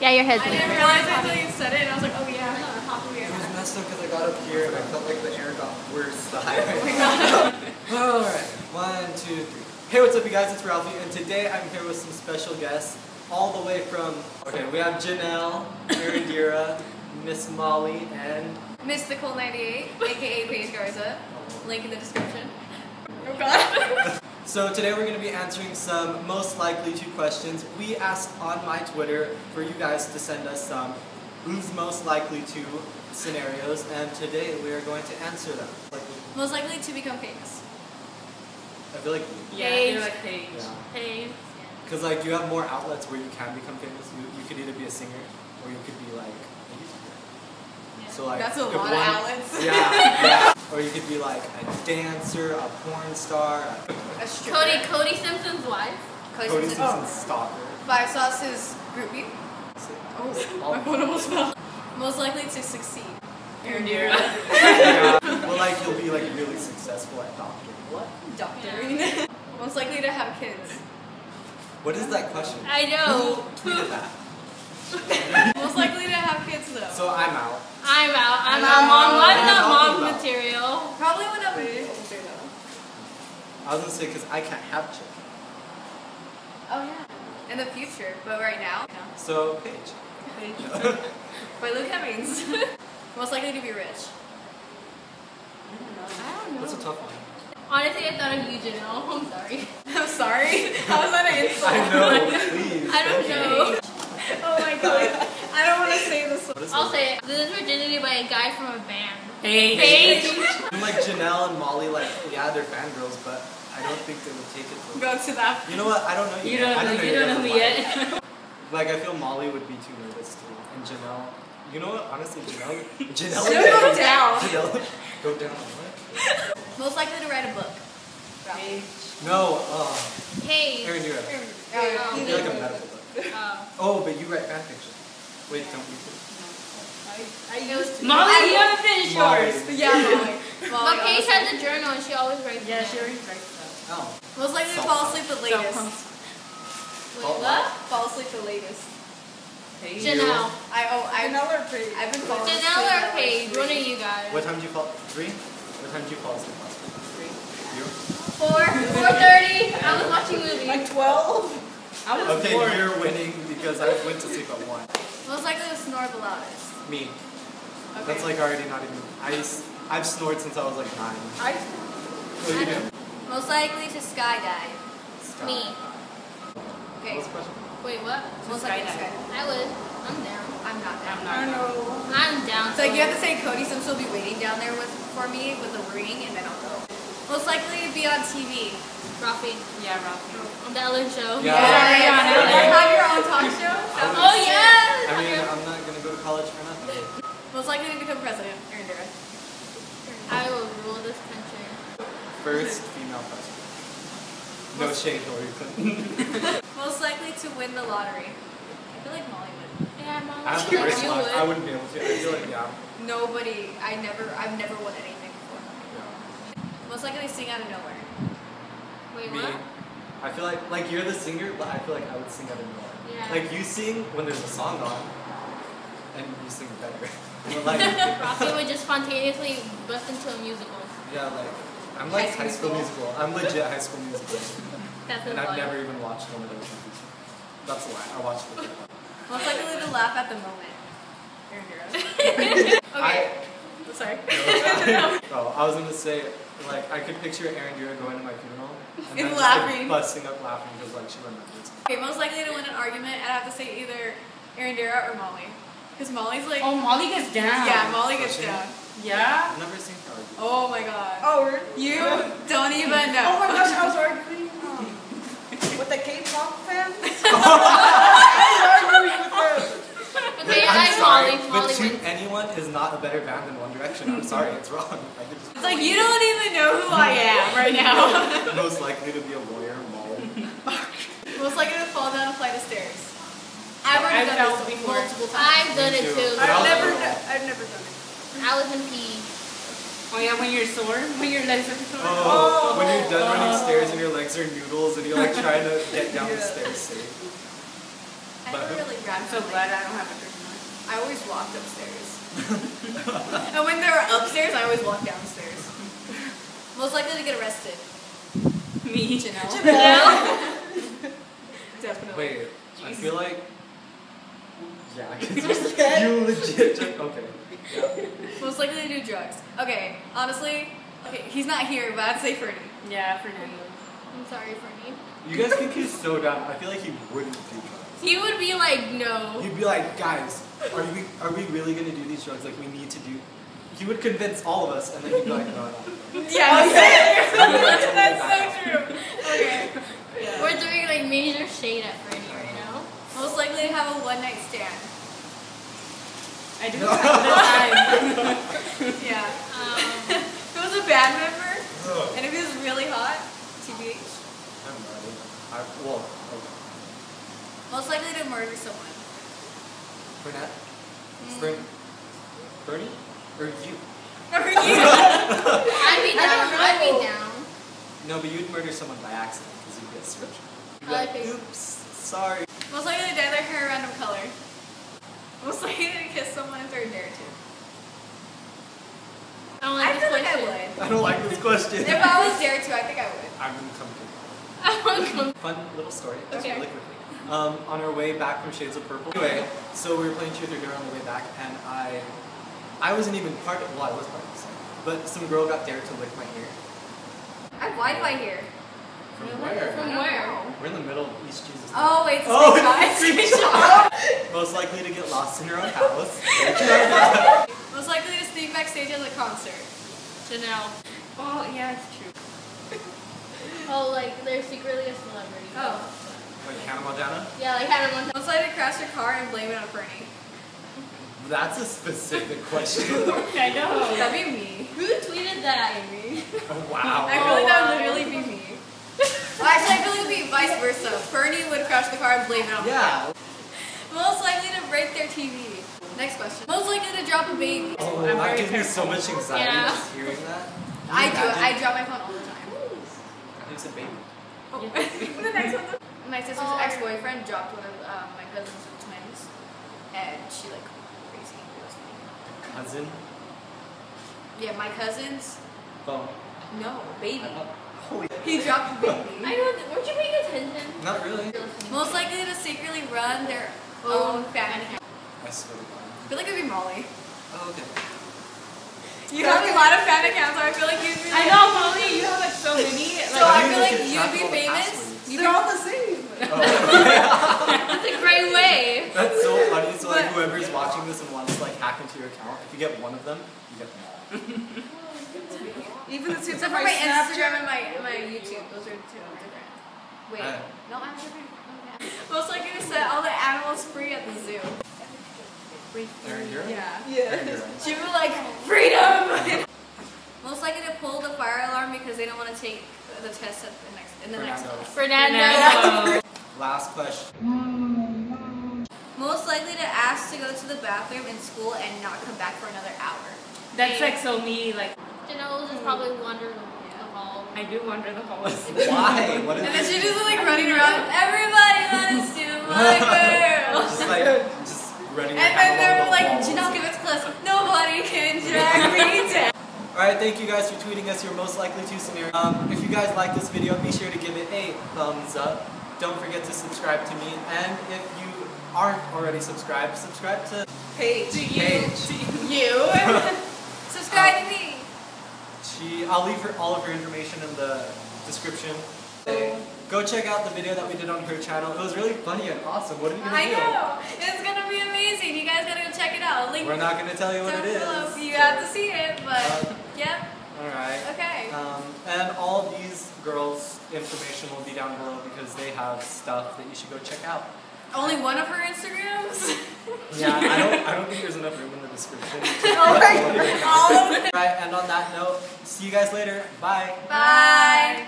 Yeah, your head's I didn't realize until you said it, and I was like, oh yeah, how do we It was messed up because I got up here and I felt like the air got worse the higher I Alright, one, two, three. Hey, what's up you guys? It's Ralphy and today I'm here with some special guests all the way from, okay, we have Jenelle, Erendira, Miss Molly, and MissNicole98, aka Paige Garza. Oh. Link in the description. Oh god. So today we're going to be answering some most likely to questions. We asked on my Twitter for you guys to send us some who's most likely to scenarios, and today we are going to answer them. Most likely to become famous. I feel like, Yeah, I Paige. feel like Paige. yeah. Paige. Because like you have more outlets where you can become famous. You, you could either be a singer or you could be like a YouTuber. So like That's a if lot of outlets. Yeah, yeah. Or you could be like a dancer, a porn star, a A stripper. Cody, Cody Simpson's wife. Cody Cody Simpson. Simpson's oh. stalker. Five Sauce's groupie. Oh, my phone almost fell. Most likely to succeed. Erendira. yeah. Well, like you'll be like really successful at doctor. What? Doctoring. Most likely to have kids. What is that question? I know. Who tweeted that? Most likely to have kids though. So I'm out. I'm out. I'm No. not mom. I'm What are you not mom about? material. Probably when I'm older though. I was gonna say because I can't have children. Oh yeah. In the future, but right now. No. So Paige. Paige. By Luke Hemmings. Most likely to be rich. Mm-hmm. I don't know. I don't know. That's a tough one. Honestly, I thought of you, Jenelle. I'm sorry. I'm sorry. How was that an insult? I know. Please. I don't thank you. know. Oh my god. I don't want to say this one. I'll say it. Lose virginity by a guy from a band. Paige. Paige. And like Jenelle and Molly, like yeah, they're fangirls, but I don't think they would take it. To Go to that. You know what? I don't know You yet. don't I know, don't know you don't know me yet. Like I feel Molly would be too nervous too, and Jenelle. You know what? Honestly, Jenelle. Jenelle. She'll go down. Jenelle. Go down. What? Most likely to write a book. Paige. No. Uh, Hey. Aaron, you're. Oh. You're like a medical book. Oh. Oh, but you write fan fiction. Wait, don't you? I used to. Molly, you haven't finished yours. Yeah, Molly. But Molly Paige honestly. has a journal and she always writes. Yeah, she it. already writes that. Oh. Most likely to fall asleep the latest. Wait, Oh, what? Fall asleep the latest. Paige. Jenelle. I oh I Another page. I've been falling asleep. Jenelle or Paige? One of you guys. What time did you fall? Three. What time did you fall asleep last night? Three. You. Four. Four thirty. I was watching movies. Like 12? I was Okay, bored. you're winning because I went to sleep at one. Most likely to snore the loudest. Me. Okay. That's like already not even. I I've snored since I was like nine. I What do you do? Most likely to skydive. Me. Okay. What's the question? Wait, what? Most likely to skydive. skydive. I would. I'm down. I'm not down. I'm I not. know. I'm down. So like you have to say Cody Simpson will be waiting down there with for me with a ring, and then I'll go. Most likely to be on TV. Rafi. Yeah, Ralphy. On the Ellen Show. Yeah. Yeah, yeah, Or yeah. have your own talk show. That Oh would be sick. yes. I mean, I'm not gonna go to college for nothing. Most likely to become president. Erendira. I will rule this country. First female president. No shade, Hillary Clinton. Most likely to win the lottery. I feel like Molly would. Yeah, mom. I have the you first one. I would. wouldn't be able to. I feel like yeah. Nobody. I never. I've never won anything before. yeah. Most likely to sing out of nowhere. Wait, Me. what? I feel like like you're the singer, but I feel like I would sing out of nowhere. Yeah. Like you sing when there's a song on, and you sing better. But like Rafi would just spontaneously bust into a musical. yeah, like I'm like High high School school musical. I'm legit high school musical, That's his and I've never even watched one of those movies. That's a lie. I watched it. Most likely to laugh at the moment. Erendira. I, okay. Sorry. oh, I was gonna say, like, I could picture Erendira going to my funeral and And then just, like, busting up laughing because like she remembers. Okay, most likely to win an argument, I'd have to say either Erendira or Molly. Because Molly's like. Oh, Molly gets down. yeah, Molly gets Does down. Yeah? I've never seen her argue. Oh my god. Oh, really? You don't even know. Oh my gosh, I was arguing um, with the K-pop fans. Okay, I'm I sorry, Molly. but Molly to wins. anyone is not a better band than One Direction. I'm sorry, it's wrong. I just It's like you don't even know who I am right now. most likely to be a lawyer, Molly. most likely to fall down a flight of stairs. I've already I've done fell this before. multiple times. I've done it too. too. I've I'll- never, I've never done it. Allison P. Oh, yeah, when you're sore? When your legs are sore? Oh, when you're done running Oh. stairs and your legs are noodles and you're like trying to get down the stairs safe. I I But never who? I'm so glad I don't have a Christmas. I always walked upstairs. and when they were upstairs, I always walked downstairs. Most likely to get arrested. Me. Jenelle. Jenelle. Definitely. Wait, I feel like. Yeah, because you legit. Just, okay. Yeah. Most likely to do drugs. Okay, honestly, okay, he's not here, but I'd say Ferdy. Yeah, Fernando. I'm sorry, Fernie. You guys think he's so dumb? I feel like he wouldn't do drugs. He would be like, no. He'd be like, guys, are we are we really gonna do these drugs? Like we need to do. He would convince all of us, and then he'd be like, no, no. Yeah, That's that's so true. Okay. We're doing like major shade at Fernie right now. Most likely to have a one night stand. I do it the time. Yeah. Um, if it was a band member, and if he was really hot, TBH. I'm not. I, well, okay. Most likely to murder someone. Burnett, Mm. Bern, Bernie, or you? Or you. I'd be down. don't I'd be down. No, but you'd murder someone by accident because you'd get switched. You'd I like, like oops, sorry. Most likely to dye their hair a random color. Most likely to kiss someone if they're dare to. I don't I like feel this like I question. would. I don't like this question. If I was dare to, I think I would. I'm gonna come to I want to come. Fun little story, just Okay. really quickly. Um, on our way back from Shades of Purple. Anyway, so we were playing Truth or Dare on the way back, and I, I wasn't even part of. Well, I was part of this, but some girl got dared to lick my ear. I have Wi-Fi here. From where? From where? We're in the middle of East Jesus. Oh wait, it's Oh, screenshot. it's Most likely to get lost in your own house. Don't you know? Most likely to sneak backstage at a concert. Jenelle. Well, yeah, it's true. Oh, like they're secretly a celebrity. Oh. like Hannah Montana. Yeah, like Hannah Montana. Most likely to crash your car and blame it on Bernie. That's a specific question. I know. That'd be me. Who tweeted that? Amy. Oh, wow. I feel like that would wow. literally be me. Well, actually, I feel like it would be vice versa. Bernie would crash the car and blame it on me. Yeah. Most likely to break their TV. Next question. Most likely to drop a baby. Oh, I'm that very gives me so much anxiety Yeah. just hearing that. Can you I do. I imagine? drop my phone all the time. I think it's a baby. the next one. My sister's Oh. ex-boyfriend dropped one of um, my cousin's twins, and she like crazy. It was funny. Cousin. Yeah, my cousin's. Phone. No, baby. Holy. He dropped a I baby. I know. Weren't you paying attention? Not really. Most likely to secretly run their own fan account. I swear to God. I feel like it'd be Molly. Oh, okay. You have a lot of fan accounts, so I feel like you'd be. I know, Molly, you have like so many. So I feel like you'd be all the famous. You'd They're all the same. Oh. That's a great way. That's so funny. So like But- whoever's watching this and wants to like hack into your account, if you get one of them, you get them all. Even the two Except for my Instagram and my my YouTube. Those are two different. Wait, Uh. no, I'm different. Most likely to set all the animals free at the zoo. Aaron, Yeah. Yeah. Aaron, you're. She was like, freedom! Most likely to pull the fire alarm because they don't want to take the test at the next in the next Fernando. class. Fernando. Last question. Most likely to ask to go to the bathroom in school and not come back for another hour. That's like so me. Like Jenelle just probably wandered the hall. I do wander the halls. Why? What is And then it? she just like running around. Everybody wants to my girl. Just like just running. And your then hand they were along the like, wall. Jenelle, give it to class. Nobody can drag me down. Alright, thank you guys for tweeting us your most likely to scenario. Um, if you guys like this video, be sure to give it a thumbs up. Don't forget to subscribe to me. And if you aren't already subscribed, subscribe to Paige. Paige. You. Subscribe to me. She, I'll leave her all of her information in the description. Go check out the video that we did on her channel. It was really funny and awesome. What are you gonna I do? know. It's gonna be amazing. You guys gotta go check it out. Link We're not gonna tell you what it is. below. You have to see it, but Uh, yep. Alright. Okay. Um, and all these girls' information will be down below because they have stuff that you should go check out. Only one of her Instagrams. Yeah, I don't, I don't think there's enough room in the description. All. Right, and on that note, see you guys later. Bye. Bye.